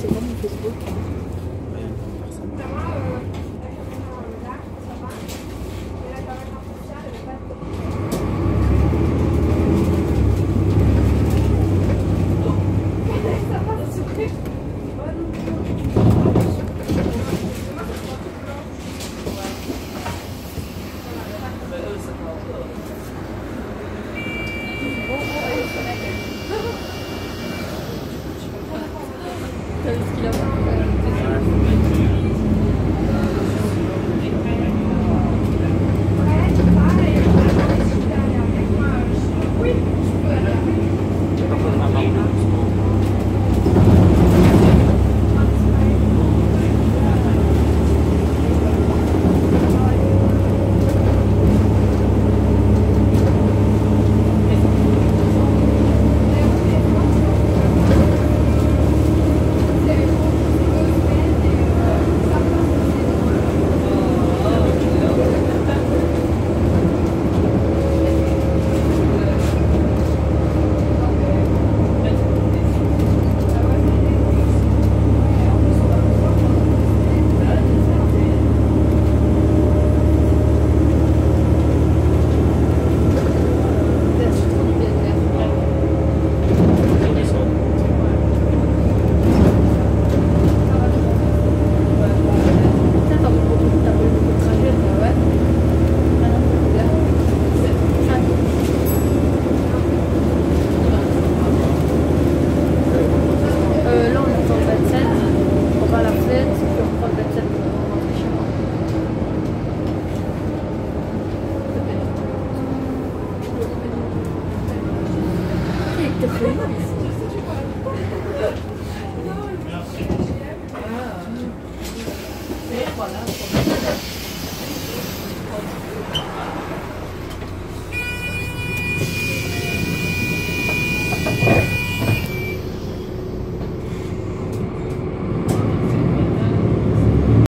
c'est comme Facebook. Kilo.